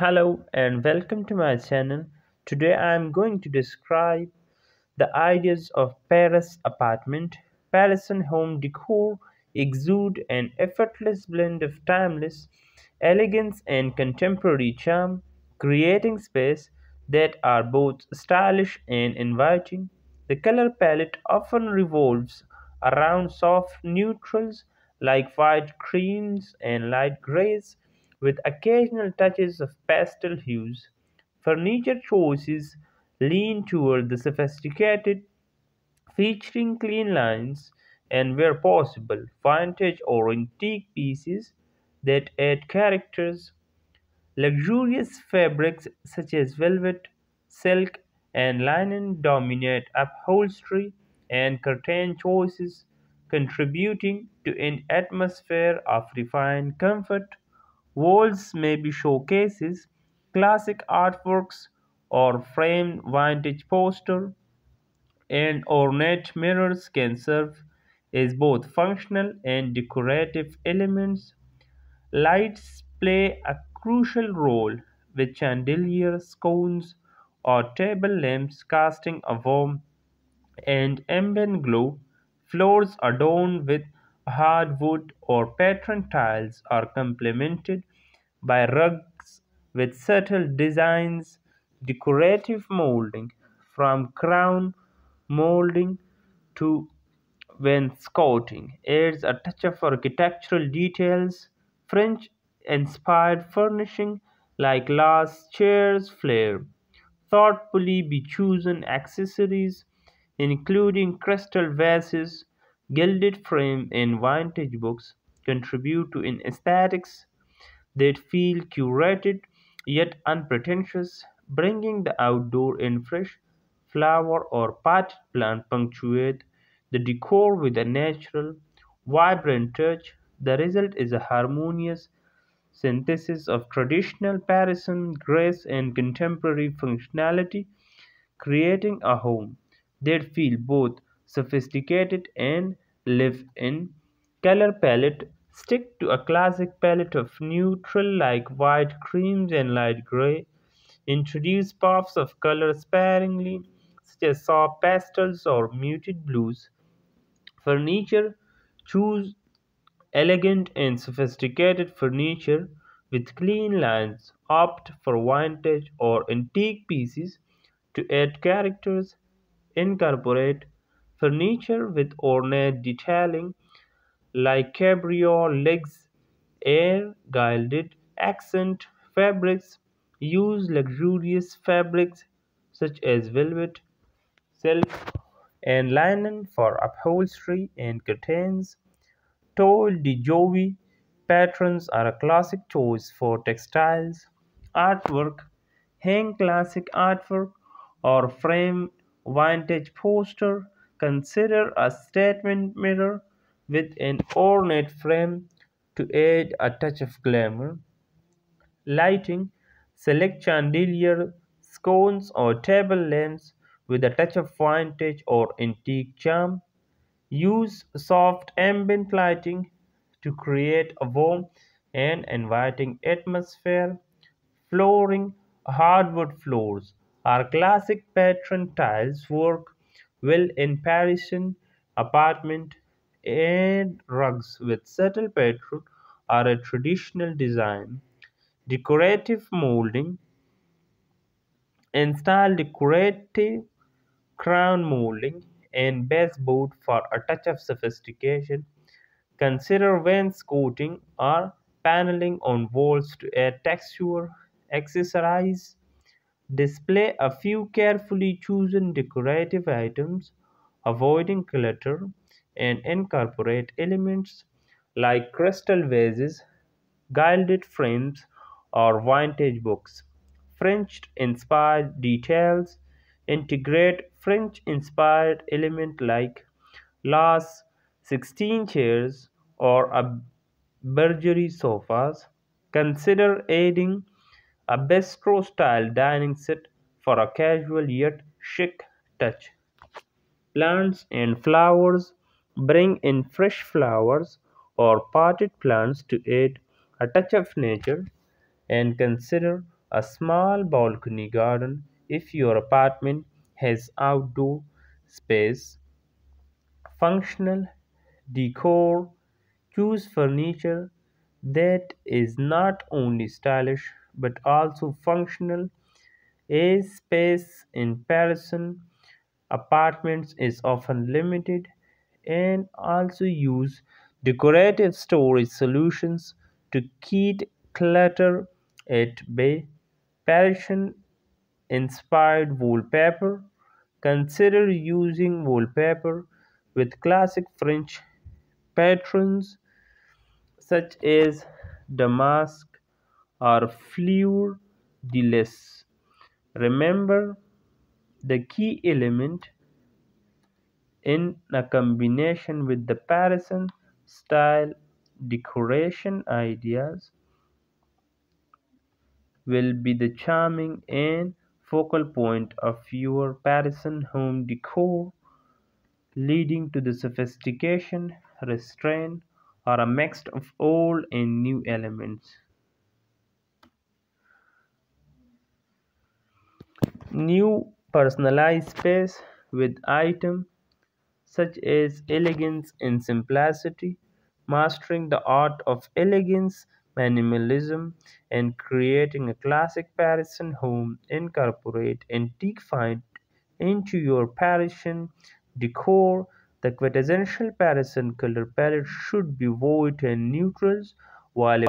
Hello and welcome to my channel. Today I am going to describe the ideas of Paris apartment. Parisian home decor exude an effortless blend of timeless elegance and contemporary charm, creating space that are both stylish and inviting. The color palette often revolves around soft neutrals like white creams and light grays with occasional touches of pastel hues. Furniture choices lean toward the sophisticated, featuring clean lines and, where possible, vintage or antique pieces that add characters. Luxurious fabrics such as velvet, silk, and linen dominate upholstery and curtain choices, contributing to an atmosphere of refined comfort. Walls may be showcases, classic artworks, or framed vintage posters, and ornate mirrors can serve as both functional and decorative elements. Lights play a crucial role, with chandeliers, sconces, or table lamps casting a warm and ambient glow. Floors adorned with hardwood or patterned tiles are complemented by rugs with subtle designs, decorative molding, from crown molding to wainscoting, adds a touch of architectural details. French inspired furnishing like glass chairs flare thoughtfully be chosen accessories including crystal vases, gilded frame and vintage books contribute to an aesthetics that feel curated yet unpretentious, bringing the outdoor in fresh flower or potted plant punctuate the decor with a natural, vibrant touch. The result is a harmonious synthesis of traditional Parisian grace and contemporary functionality, creating a home that feels both sophisticated and lived in. Color palette Stick to a classic palette of neutral like white creams and light gray. Introduce puffs of color sparingly, such as soft pastels or muted blues. Furniture Choose elegant and sophisticated furniture with clean lines. Opt for vintage or antique pieces to add characters. Incorporate furniture with ornate detailing like cabriole legs, air gilded accent fabrics. Use luxurious fabrics such as velvet, silk, and linen for upholstery and curtains. Toile de Jouy patterns are a classic choice for textiles. Artwork Hang classic artwork or frame vintage poster. Consider a statement mirror with an ornate frame to add a touch of glamour. Lighting Select chandelier, sconces, or table lamps with a touch of vintage or antique charm. Use soft ambient lighting to create a warm and inviting atmosphere. Flooring Hardwood floors are classic pattern tiles work well in Parisian apartment and rugs with subtle pattern are a traditional design. Decorative molding in style decorative crown molding and baseboard for a touch of sophistication. Consider wainscoting or paneling on walls to add texture. Accessorize Display a few carefully chosen decorative items, avoiding clutter, and incorporate elements like crystal vases, gilded frames, or vintage books. French inspired details integrate French inspired elements like Louis XVI chairs or a bergère sofas. Consider adding a bistro style dining set for a casual yet chic touch. Plants and flowers bring in fresh flowers or potted plants to add a touch of nature and consider a small balcony garden if your apartment has outdoor space. Functional decor choose furniture that is not only stylish but also functional. A space in Parisian apartments is often limited, and also use decorative storage solutions to keep clutter at bay. Parisian inspired wallpaper. Consider using wallpaper with classic French patterns such as damask fleur de. Remember the key element in a combination with the Parisian style decoration ideas will be the charming and focal point of your Parisian home decor, leading to the sophistication, restraint, or a mix of old and new elements. New personalized space with items such as elegance and simplicity, mastering the art of elegance, minimalism, and creating a classic Parisian home. Incorporate antique find into your Parisian decor. The quintessential Parisian color palette should be white and neutrals, while